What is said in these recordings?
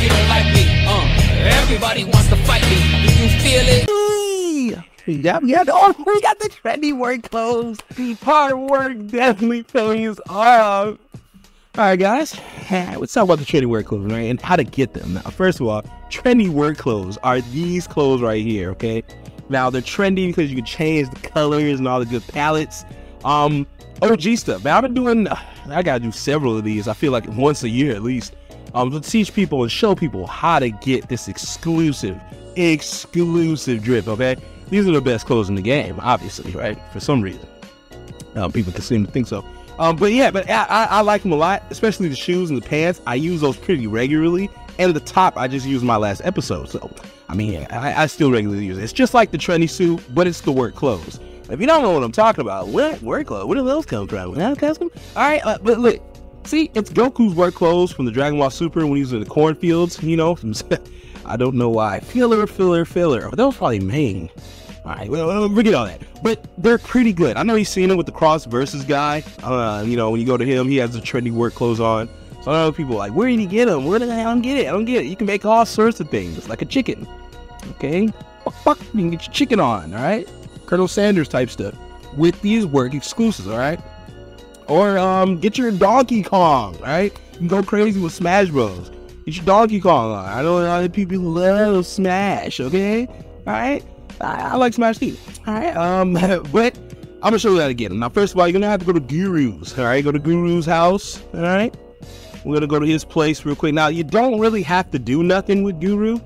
you don't like me. Uh, everybody wants to fight me. Do you feel it? Yeah, oh, we got the trendy work clothes. The hard work definitely pays off. All right, guys, let's talk about the trendy work clothes, right? And how to get them. Now, first of all, trendy work clothes are these clothes right here, okay? Now, they're trendy because you can change the colors and all the good palettes. Um, OG stuff. Man, I've been doing, I gotta do several of these. I feel like once a year at least. Um, to teach people and show people how to get this exclusive, exclusive drip, okay? These are the best clothes in the game, obviously, right? For some reason. Um, people can seem to think so. Um, but yeah, but I, I, like them a lot, especially the shoes and the pants. I use those pretty regularly. And the top, I just used my last episode. So, I mean, I, I still regularly use it. It's just like the trendy suit, but it's the work clothes. If you don't know what I'm talking about, what work clothes? Where do those come from? Where come? All right, uh, but look, see, it's Goku's work clothes from the Dragon Ball Super when he was in the cornfields. You know, I don't know why. Filler, filler, filler. That was probably main. All right, well, forget all that. But they're pretty good. I know he's seen it with the cross versus guy. Uh, you know, when you go to him, he has the trendy work clothes on. So I know people like, where did he get them? Where did I, don't get it? I don't get it. You can make all sorts of things, like a chicken. Okay, fuck, fuck, you can get your chicken on. All right, Colonel Sanders type stuff with these work exclusives. All right, or um, get your Donkey Kong. right? you can go crazy with Smash Bros. Get your Donkey Kong on. I know a lot of people love Smash. Okay, all right. I, I like Smash too. All right. Um, but I'm gonna show you that again. Now, first of all, you're gonna have to go to Guru's. All right, go to Guru's house. All right. We're gonna go to his place real quick. Now, you don't really have to do nothing with Guru.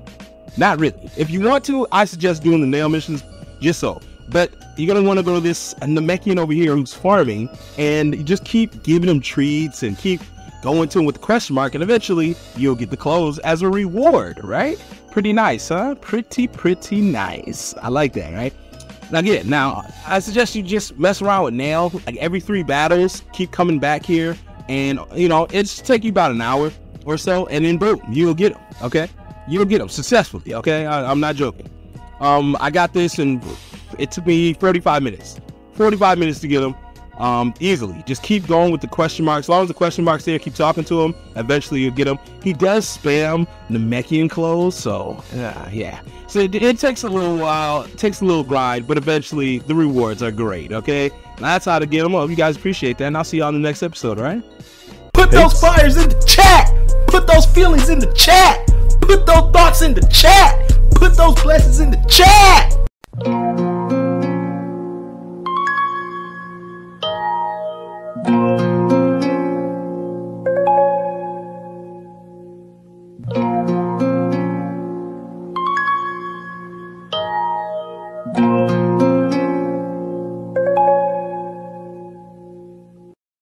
Not really. If you want to, I suggest doing the nail missions just so. But you're gonna want to go to this Namekian over here who's farming, and you just keep giving him treats and keep going to him with the question mark, and eventually you'll get the clothes as a reward, right? Pretty nice, huh? Pretty, pretty nice. I like that, right? Now, again, now I suggest you just mess around with Nail like every three battles. Keep coming back here, and you know it's take you about an hour or so, and then boom, you'll get them. Okay, you'll get them successfully. Okay, I, I'm not joking. Um, I got this, and it took me 35 minutes. 45 minutes to get them um, easily. Just keep going with the question marks. As long as the question marks there, keep talking to him. Eventually, you'll get him. He does spam Namekian clothes, so uh, yeah. So it, it, takes a little while, it takes a little grind, but eventually the rewards are great. Okay, that's how to get them. Up. You guys appreciate that, and I'll see you on the next episode. All right. Put Peace. those fires in the chat. Put those feelings in the chat. Put those thoughts in the chat. Put those blessings in the chat.